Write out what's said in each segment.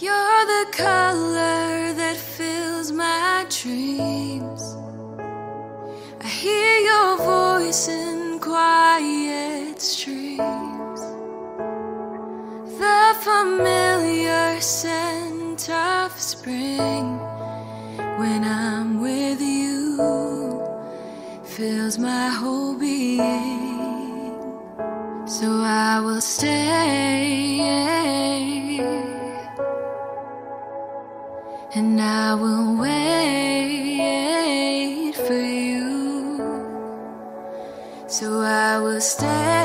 You're the color that fills my dreams. I hear your voice in quiet streams. The familiar scent of spring when I'm with you fills my whole being. So I will stay and I will wait for you. So I will stay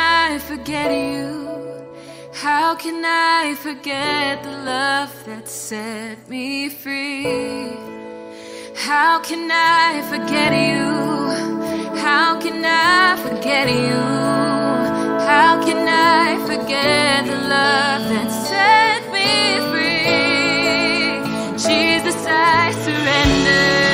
I forget you? How can I forget the love that set me free? How can I forget you? How can I forget you? How can I forget the love that set me free? Jesus, I surrender.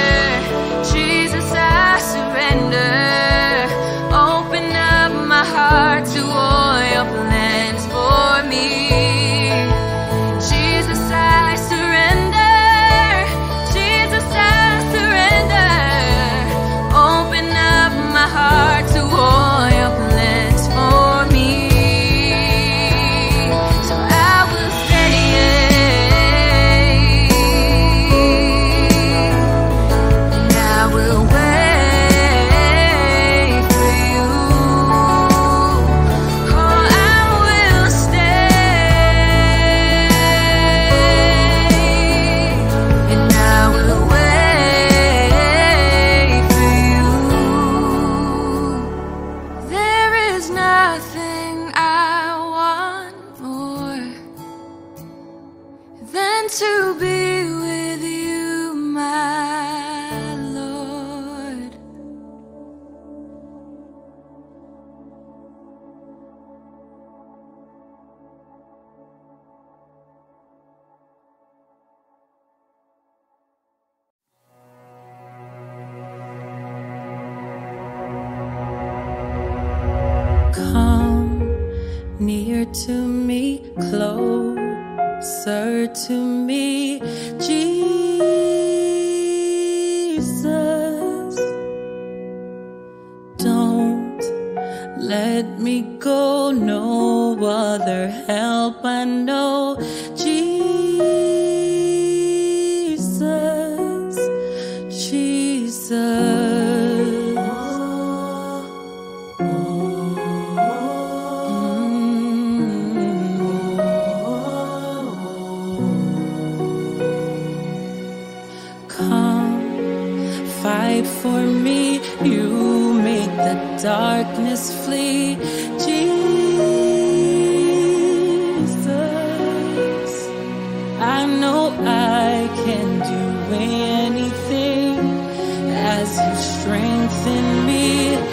To me, closer to me, Come, fight for me. You make the darkness flee. Jesus, I know I can do anything as you strengthen me.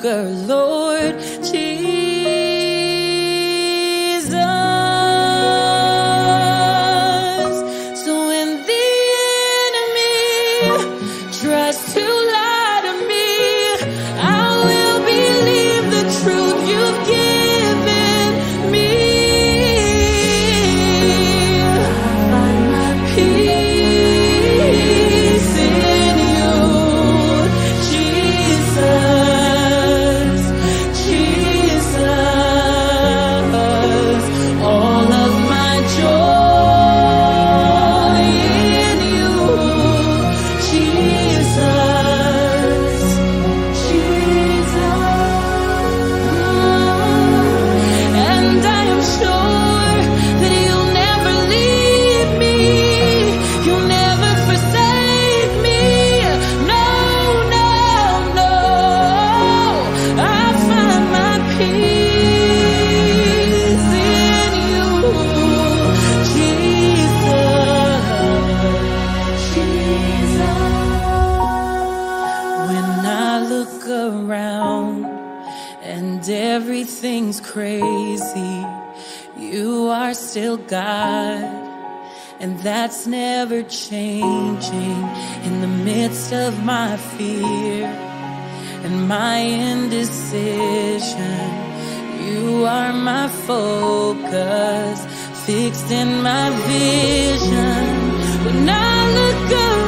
Girl. You are still God, and that's never changing. In the midst of my fear and my indecision, You are my focus, fixed in my vision. When I look up,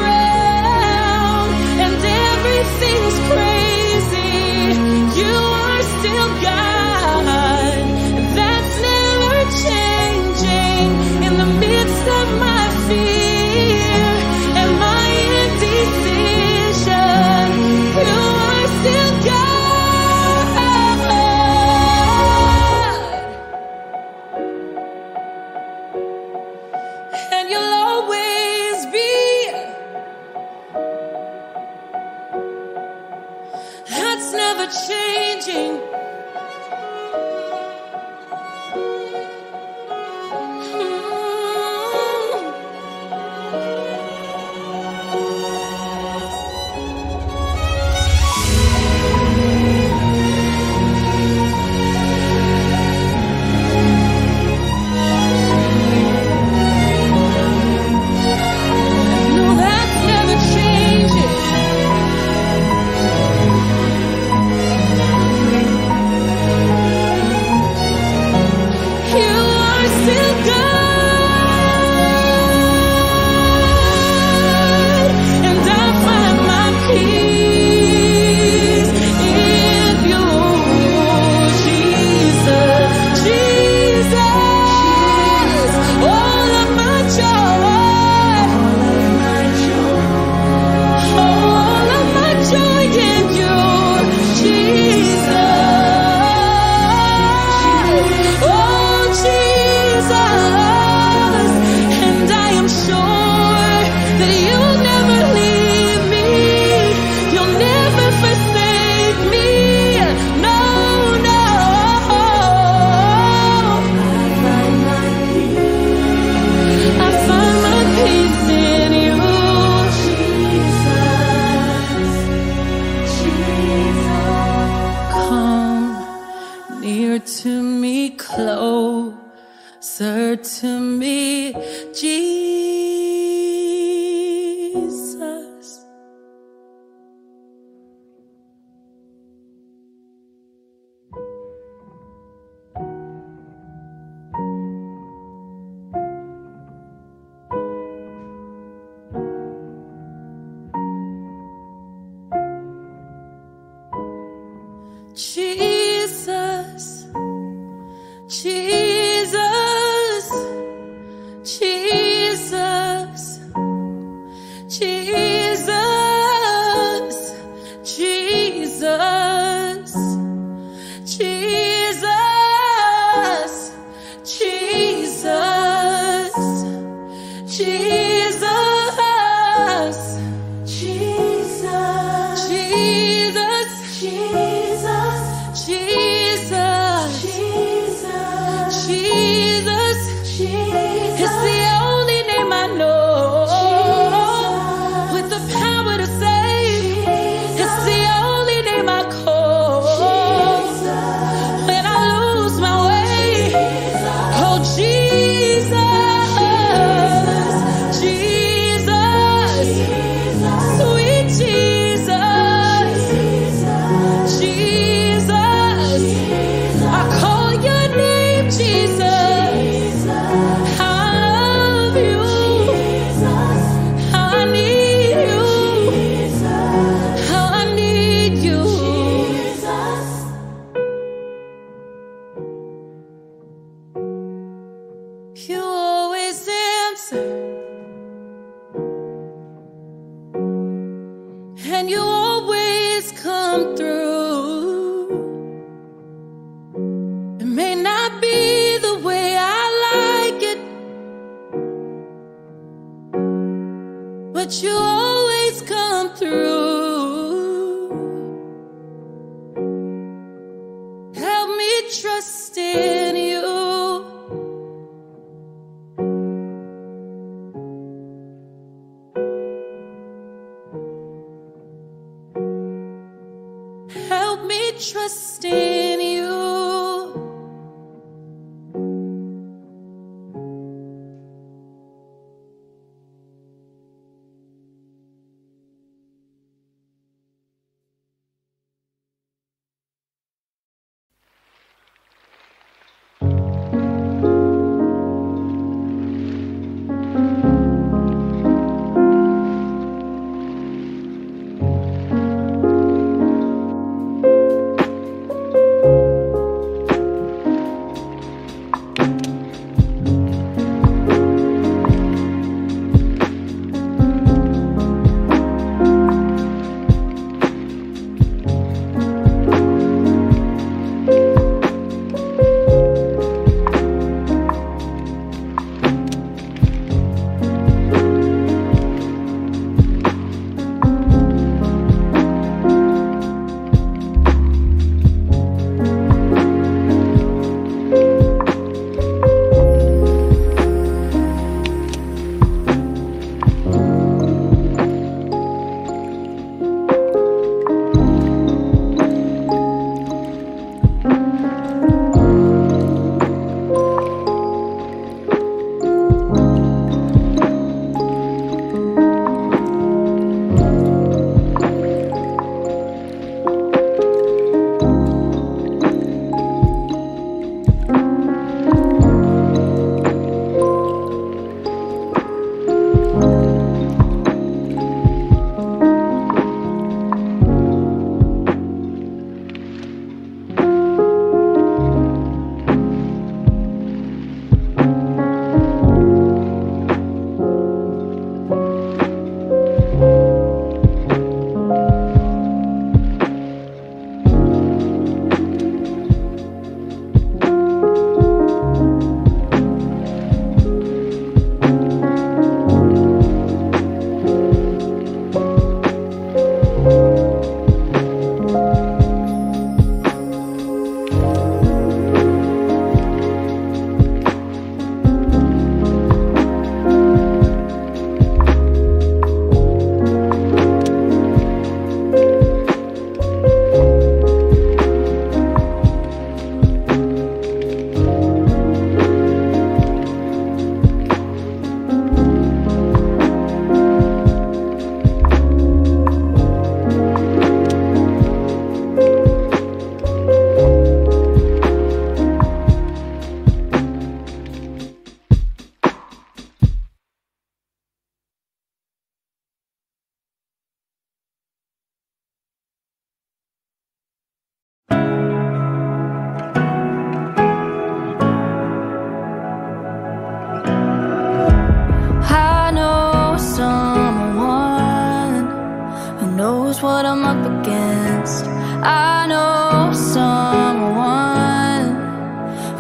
trust in you.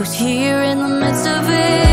Who's here in the midst of it.